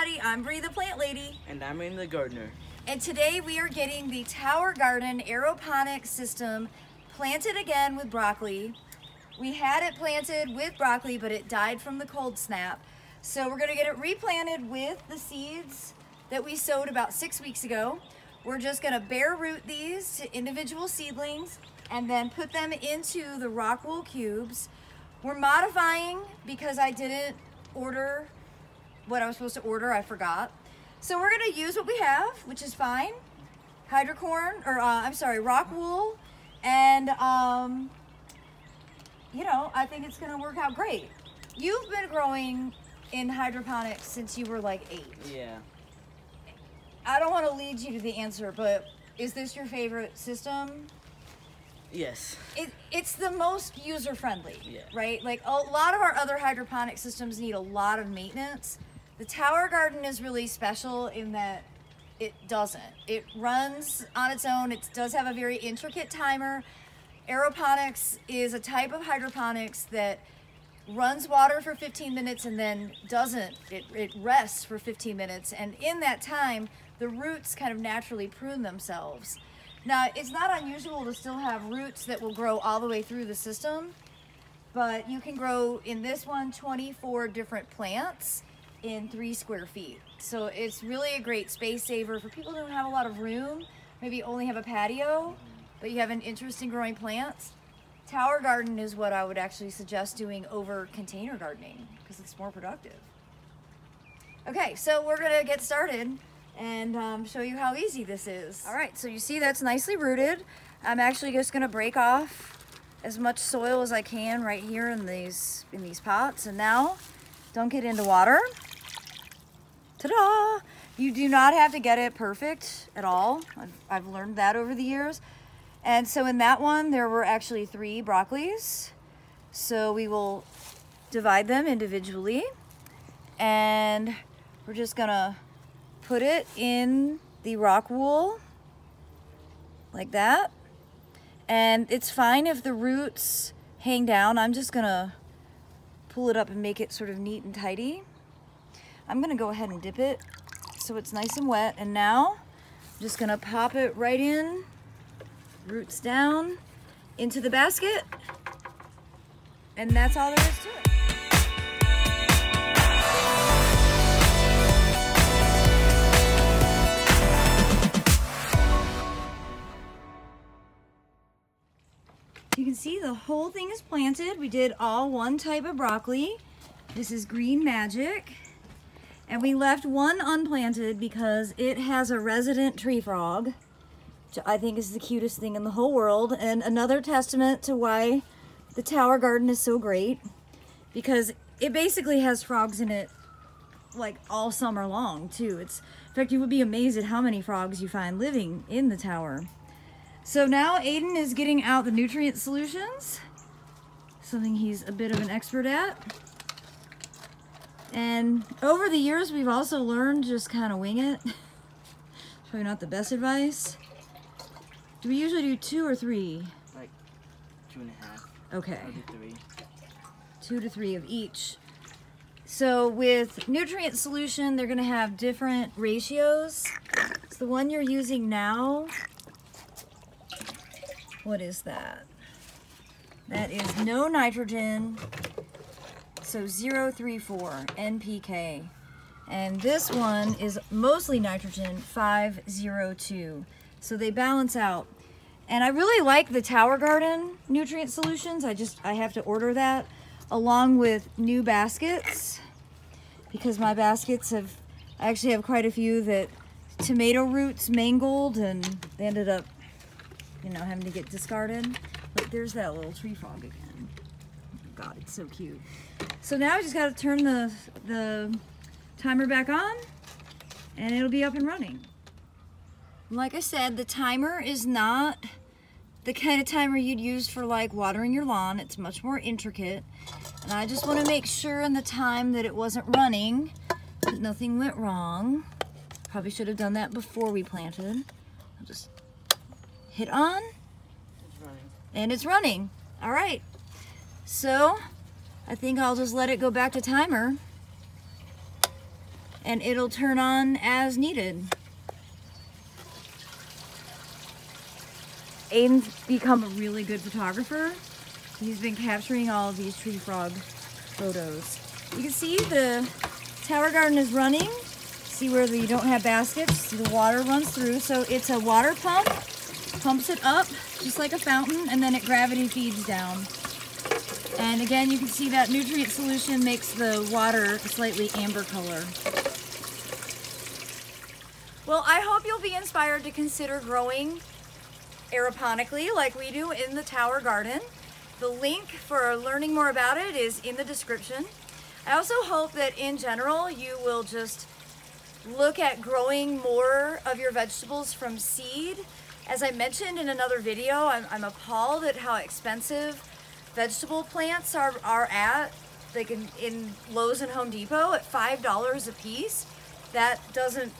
everybody, I'm Brie the Plant Lady. And I'm in the gardener. And today we are getting the Tower Garden aeroponic system planted again with broccoli. We had it planted with broccoli, but it died from the cold snap. So we're gonna get it replanted with the seeds that we sowed about six weeks ago. We're just gonna bare root these to individual seedlings and then put them into the rock wool cubes. We're modifying because I didn't order what I was supposed to order, I forgot. So we're gonna use what we have, which is fine. Hydrocorn, or uh, I'm sorry, rock wool, and um, you know, I think it's gonna work out great. You've been growing in hydroponics since you were like eight. Yeah. I don't want to lead you to the answer, but is this your favorite system? Yes. It, it's the most user friendly, Yeah. right? Like a lot of our other hydroponic systems need a lot of maintenance. The Tower Garden is really special in that it doesn't. It runs on its own. It does have a very intricate timer. Aeroponics is a type of hydroponics that runs water for 15 minutes and then doesn't. It, it rests for 15 minutes. And in that time, the roots kind of naturally prune themselves. Now, it's not unusual to still have roots that will grow all the way through the system, but you can grow in this one 24 different plants in three square feet. So it's really a great space saver for people who don't have a lot of room, maybe only have a patio, but you have an interest in growing plants. Tower garden is what I would actually suggest doing over container gardening because it's more productive. Okay, so we're gonna get started and um, show you how easy this is. All right, so you see that's nicely rooted. I'm actually just gonna break off as much soil as I can right here in these in these pots. And now, don't get into water. Ta-da! You do not have to get it perfect at all. I've, I've learned that over the years. And so in that one, there were actually three broccolis. So we will divide them individually. And we're just gonna put it in the rock wool like that. And it's fine if the roots hang down. I'm just gonna pull it up and make it sort of neat and tidy. I'm gonna go ahead and dip it so it's nice and wet. And now I'm just gonna pop it right in, roots down, into the basket. And that's all there is to it. You can see the whole thing is planted. We did all one type of broccoli. This is Green Magic. And we left one unplanted because it has a resident tree frog, which I think is the cutest thing in the whole world. And another testament to why the Tower Garden is so great because it basically has frogs in it like all summer long too. It's in fact you would be amazed at how many frogs you find living in the tower. So now Aiden is getting out the nutrient solutions, something he's a bit of an expert at. And over the years, we've also learned just kind of wing it. Probably not the best advice. Do we usually do two or three? Like two and a half. Okay, three. two to three of each. So with nutrient solution, they're gonna have different ratios. So the one you're using now, what is that? That is no nitrogen, so 034 NPK. And this one is mostly nitrogen, 502. So they balance out. And I really like the Tower Garden nutrient solutions. I just, I have to order that along with new baskets because my baskets have, I actually have quite a few that tomato roots mangled and they ended up, you know, having to get discarded. But there's that little tree frog again. God, it's so cute. So now I just got to turn the, the timer back on and it'll be up and running. Like I said, the timer is not the kind of timer you'd use for like watering your lawn. It's much more intricate. And I just want to make sure in the time that it wasn't running, that nothing went wrong. Probably should have done that before we planted. I'll just hit on It's running. and it's running. All right. So I think I'll just let it go back to timer. and it'll turn on as needed. Aiden's become a really good photographer. He's been capturing all of these tree frog photos. You can see the tower garden is running. See where you don't have baskets, the water runs through. So it's a water pump, pumps it up just like a fountain, and then it gravity feeds down. And again, you can see that nutrient solution makes the water slightly amber color. Well, I hope you'll be inspired to consider growing aeroponically like we do in the tower garden. The link for learning more about it is in the description. I also hope that in general you will just look at growing more of your vegetables from seed. As I mentioned in another video, I'm, I'm appalled at how expensive vegetable plants are, are at. They can in Lowe's and Home Depot at $5 a piece. That doesn't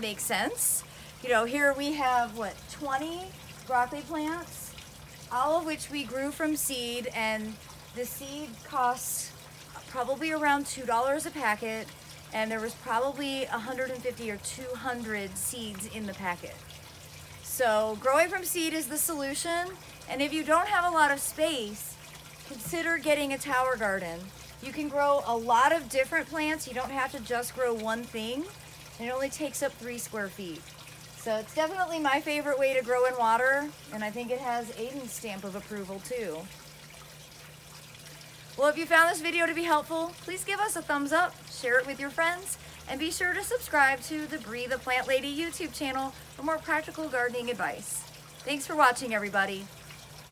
make sense. You know, here we have what, 20 broccoli plants, all of which we grew from seed and the seed costs probably around $2 a packet and there was probably 150 or 200 seeds in the packet. So growing from seed is the solution. And if you don't have a lot of space, consider getting a tower garden. You can grow a lot of different plants. You don't have to just grow one thing. And it only takes up three square feet. So it's definitely my favorite way to grow in water. And I think it has Aiden's stamp of approval too. Well, if you found this video to be helpful, please give us a thumbs up, share it with your friends, and be sure to subscribe to the Brie the Plant Lady YouTube channel for more practical gardening advice. Thanks for watching, everybody.